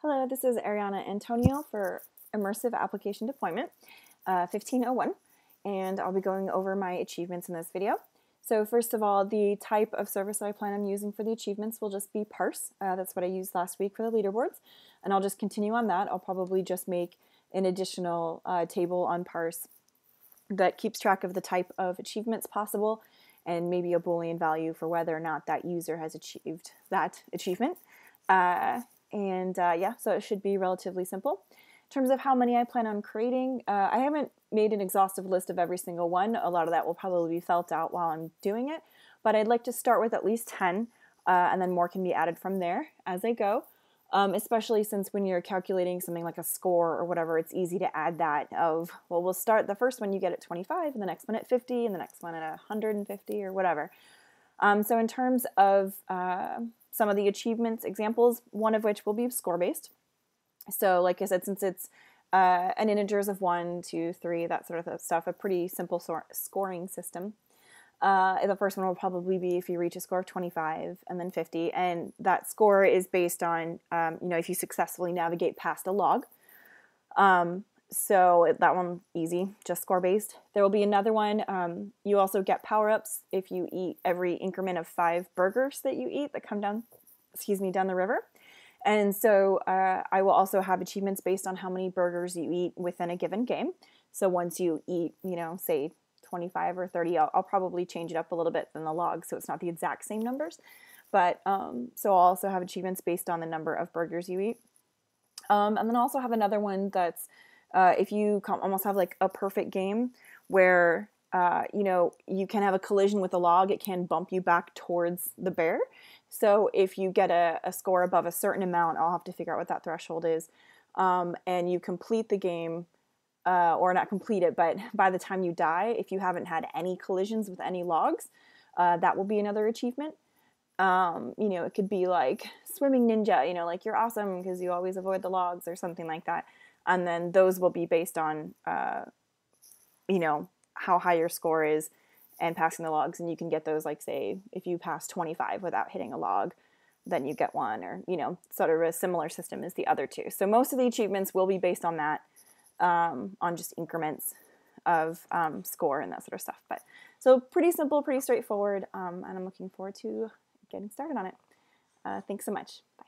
Hello, this is Ariana Antonio for Immersive Application Deployment uh, 1501, and I'll be going over my achievements in this video. So first of all, the type of service that I plan on using for the achievements will just be parse. Uh, that's what I used last week for the leaderboards, and I'll just continue on that. I'll probably just make an additional uh, table on parse that keeps track of the type of achievements possible and maybe a boolean value for whether or not that user has achieved that achievement. Uh, and uh, yeah, so it should be relatively simple. In terms of how many I plan on creating, uh, I haven't made an exhaustive list of every single one. A lot of that will probably be felt out while I'm doing it, but I'd like to start with at least 10, uh, and then more can be added from there as I go. Um, especially since when you're calculating something like a score or whatever, it's easy to add that of, well, we'll start the first one you get at 25, and the next one at 50, and the next one at 150 or whatever. Um, so in terms of uh, some of the achievements examples, one of which will be score based. So, like I said, since it's uh, an integers of one, two, three, that sort of stuff, a pretty simple sor- scoring system. Uh, the first one will probably be if you reach a score of 25 and then 50, and that score is based on, um, you know, if you successfully navigate past a log. Um, so that one easy, just score based. There will be another one. Um, you also get power ups if you eat every increment of five burgers that you eat that come down, excuse me, down the river. And so uh, I will also have achievements based on how many burgers you eat within a given game. So once you eat, you know, say 25 or 30, I'll, I'll probably change it up a little bit than the log, so it's not the exact same numbers. But um, so I'll also have achievements based on the number of burgers you eat. Um, and then also have another one that's uh, if you almost have like a perfect game where uh, you know you can have a collision with a log, it can bump you back towards the bear. So if you get a, a score above a certain amount, I'll have to figure out what that threshold is, um, and you complete the game. Uh, or not complete it, but by the time you die, if you haven't had any collisions with any logs, uh, that will be another achievement. Um, you know, it could be like swimming ninja, you know, like you're awesome because you always avoid the logs or something like that and then those will be based on uh, you know how high your score is and passing the logs. And you can get those like say if you pass 25 without hitting a log then you get one or you know sort of a similar system as the other two. So most of the achievements will be based on that um, on just increments of um, score and that sort of stuff. But so pretty simple pretty straightforward um, and i'm looking forward to getting started on it. Uh, thanks so much. Bye